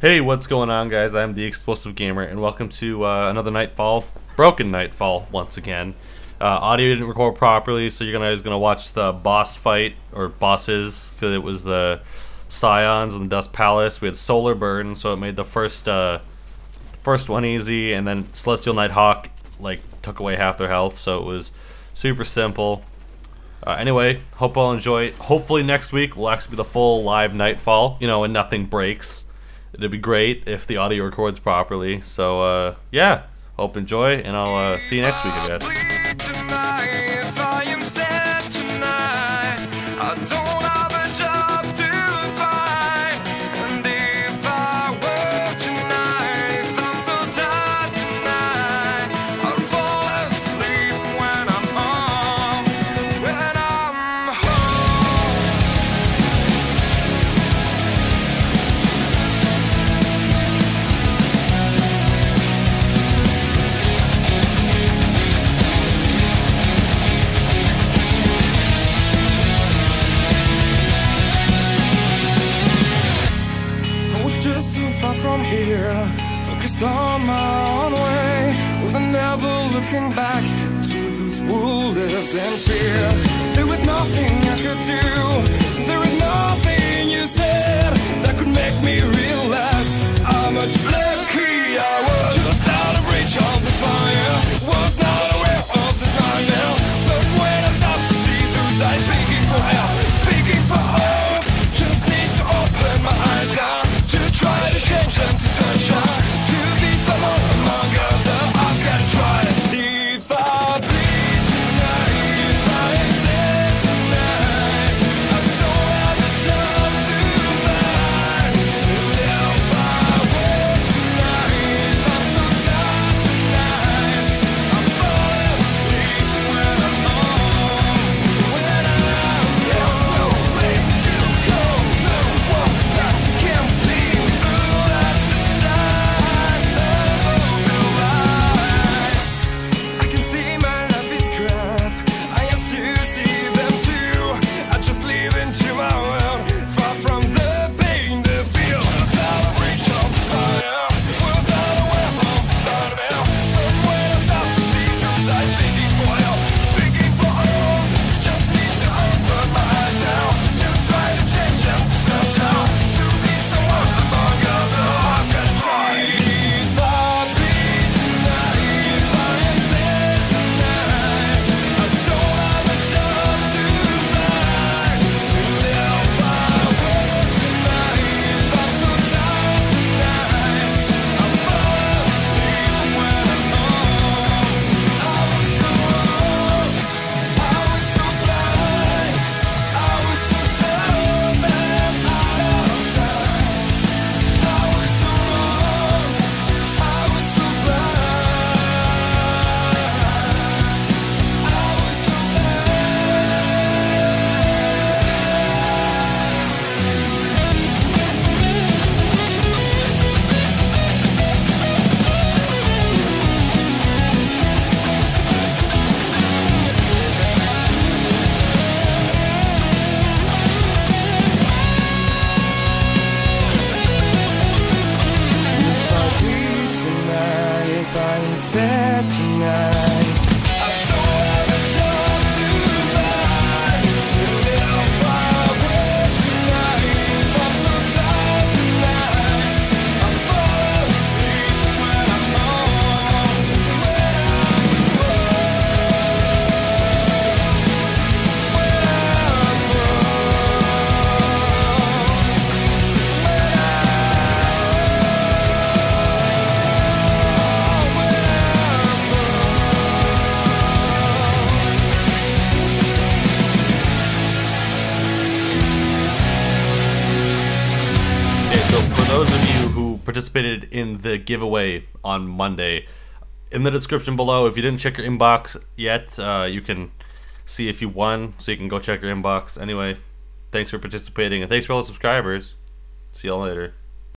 Hey, what's going on, guys? I'm the Explosive Gamer, and welcome to uh, another Nightfall, Broken Nightfall, once again. Uh, audio didn't record properly, so you're gonna gonna watch the boss fight or bosses because it was the Scions and the Dust Palace. We had Solar Burn, so it made the first uh, first one easy, and then Celestial Nighthawk like took away half their health, so it was super simple. Uh, anyway, hope I'll enjoy it. Hopefully next week will actually be the full live Nightfall, you know, and nothing breaks. It'd be great if the audio records properly. So, uh, yeah, hope enjoy, and I'll uh, see you next week, I guess. From here, focused on my own way, with a never looking back to those who lived in fear. There was nothing I could do, there was nothing you said that could those of you who participated in the giveaway on Monday, in the description below, if you didn't check your inbox yet, uh, you can see if you won, so you can go check your inbox. Anyway, thanks for participating, and thanks for all the subscribers. See y'all later.